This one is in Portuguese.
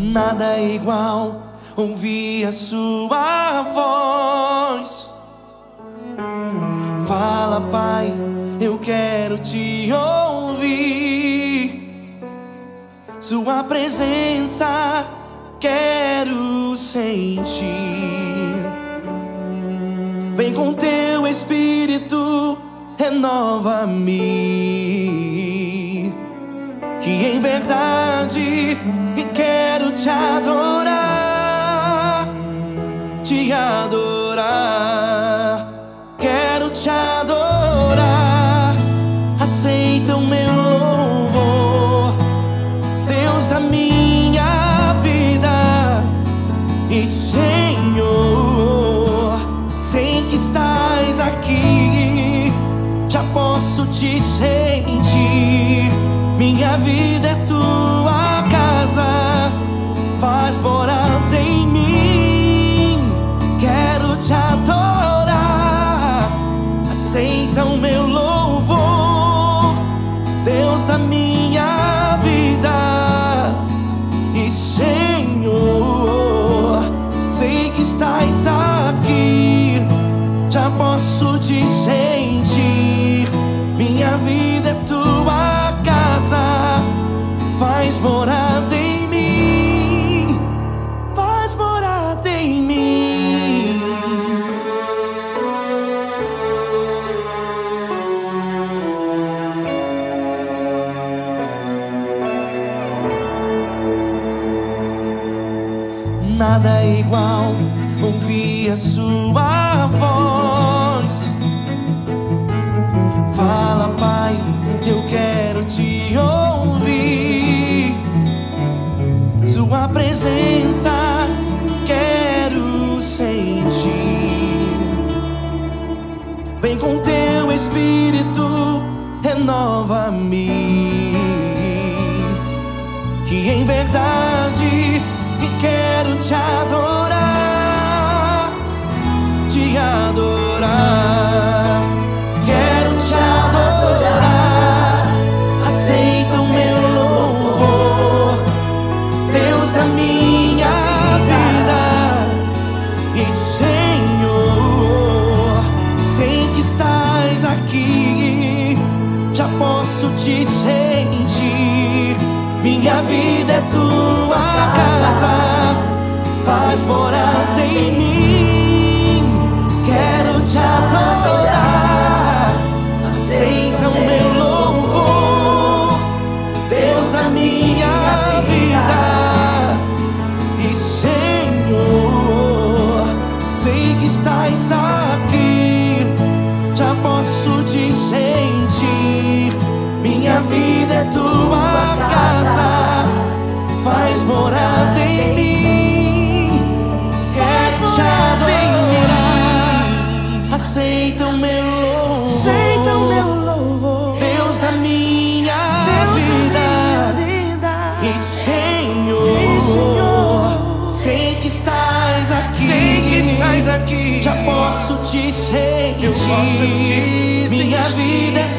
Nada é igual ouvir a sua voz. Fala, Pai, eu quero te ouvir. Sua presença quero sentir. Vem com teu espírito, renova-me. Que em verdade quero te adorar, te adorar, quero te adorar. Aceita o meu louvor, Deus da minha vida e Senhor. Sei que estás aqui, já posso te sentir. Minha vida é tua te adorar, aceita o meu louvor, Deus da minha vida e Senhor. Sei que estás aqui, já posso te sentir. Minha vida é tua casa, faz morada Nada é igual ouvir a sua voz. Fala, Pai, eu quero te ouvir. Sua presença quero sentir. Vem com teu espírito, renova-me. Que em verdade vida é tua casa, faz morada em mim. Quero te adorar, aceita o meu louvor, Deus da minha vida e Senhor. Sei que estás aqui, já posso te sentir. Minha vida é tua o meu louvor, Aceita o meu louvor, Deus da minha Deus vida. da minha vida. E Senhor, E Senhor, sei que estás aqui, sei que estás aqui. já posso te sentir. Eu posso te Minha sentir. vida é